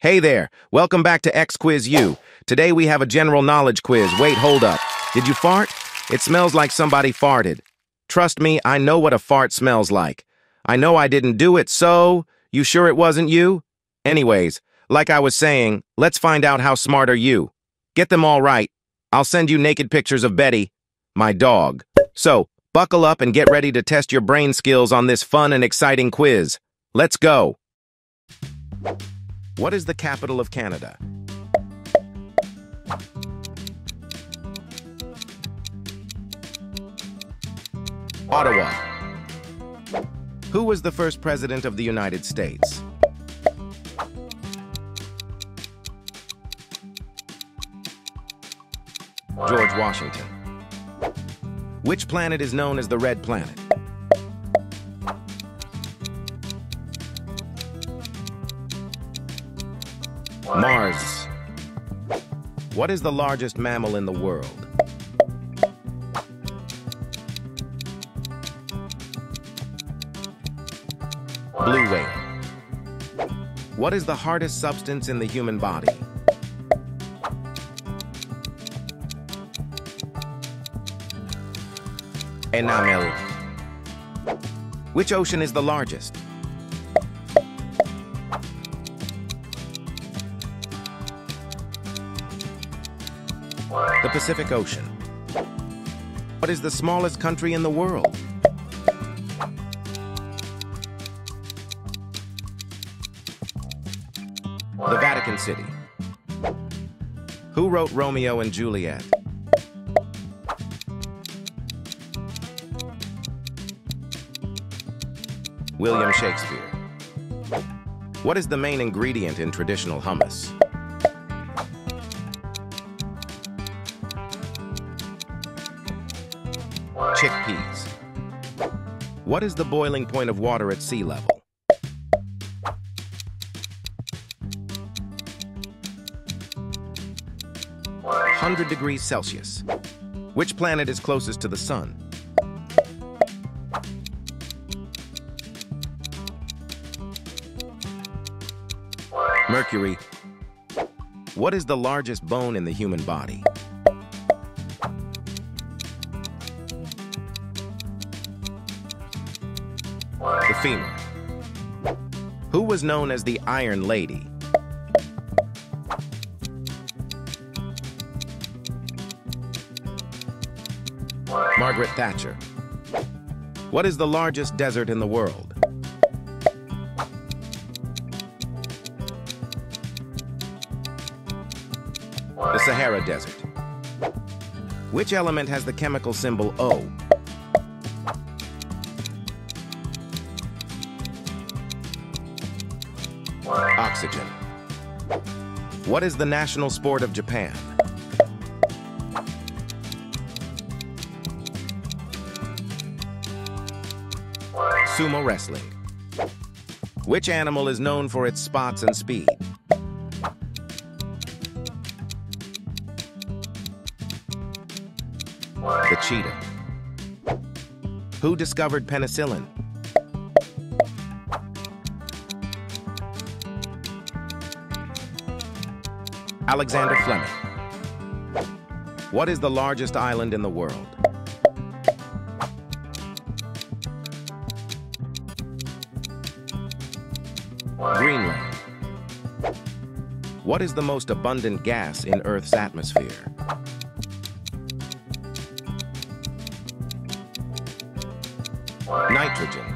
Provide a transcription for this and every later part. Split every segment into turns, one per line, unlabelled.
Hey there, welcome back to X Quiz U. Today we have a general knowledge quiz. Wait, hold up. Did you fart? It smells like somebody farted. Trust me, I know what a fart smells like. I know I didn't do it, so you sure it wasn't you? Anyways, like I was saying, let's find out how smart are you. Get them all right. I'll send you naked pictures of Betty, my dog. So, buckle up and get ready to test your brain skills on this fun and exciting quiz. Let's go. What is the capital of Canada? Ottawa. Who was the first president of the United States? George Washington. Which planet is known as the Red Planet? Mars. What is the largest mammal in the world? Blue whale. What is the hardest substance in the human body? Enamel. Which ocean is the largest? The Pacific Ocean. What is the smallest country in the world? The Vatican City. Who wrote Romeo and Juliet? William Shakespeare. What is the main ingredient in traditional hummus? What is the boiling point of water at sea level? Hundred degrees Celsius. Which planet is closest to the sun? Mercury. What is the largest bone in the human body? The femur. Who was known as the Iron Lady? Margaret Thatcher. What is the largest desert in the world? The Sahara Desert. Which element has the chemical symbol O? Oxygen. What is the national sport of Japan? Sumo wrestling. Which animal is known for its spots and speed? The cheetah. Who discovered penicillin? Alexander Fleming. What is the largest island in the world? Greenland. What is the most abundant gas in Earth's atmosphere? Nitrogen.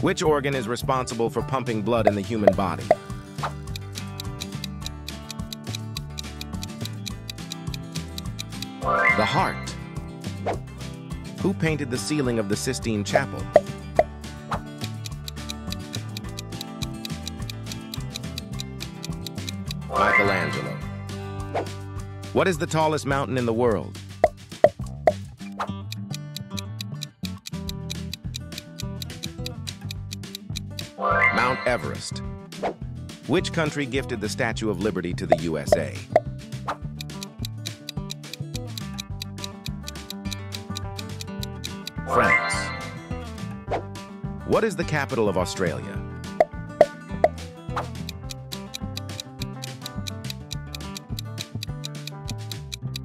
Which organ is responsible for pumping blood in the human body? The heart. Who painted the ceiling of the Sistine Chapel? Michelangelo. What is the tallest mountain in the world? Mount Everest. Which country gifted the Statue of Liberty to the USA? France. What is the capital of Australia?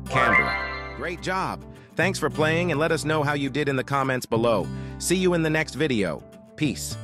Canberra. Great job. Thanks for playing and let us know how you did in the comments below. See you in the next video. Peace.